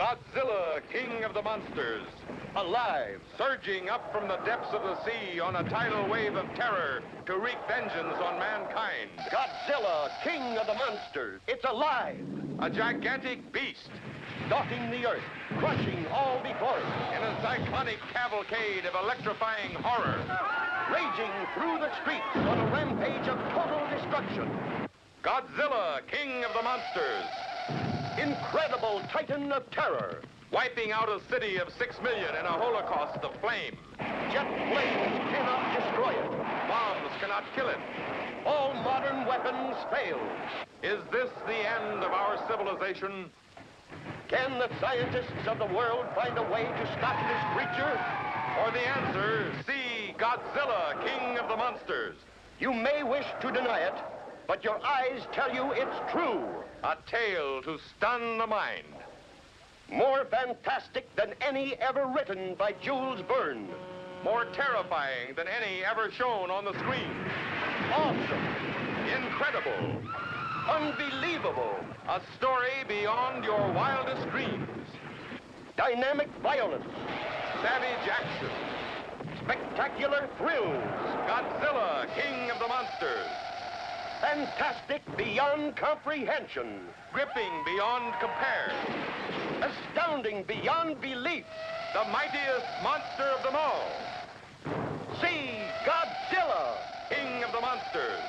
Godzilla, king of the monsters. Alive, surging up from the depths of the sea on a tidal wave of terror to wreak vengeance on mankind. Godzilla, king of the monsters. It's alive. A gigantic beast. Stalking the earth, crushing all before it. In a cyclonic cavalcade of electrifying horror. Raging through the streets on a rampage of total destruction. Godzilla, king of the monsters. Incredible titan of terror. Wiping out a city of six million in a holocaust of flame. Jet flames cannot destroy it. Bombs cannot kill it. All modern weapons fail. Is this the end of our civilization? Can the scientists of the world find a way to stop this creature? For the answer, see Godzilla, king of the monsters. You may wish to deny it, but your eyes tell you it's true. A tale to stun the mind. More fantastic than any ever written by Jules Verne. More terrifying than any ever shown on the screen. Awesome. Incredible. Unbelievable. A story beyond your wildest dreams. Dynamic violence. Savage action. Spectacular thrills. Godzilla, king of the monsters. Fantastic beyond comprehension. Gripping beyond compare. Astounding beyond belief. The mightiest monster of them all. See Godzilla, king of the monsters.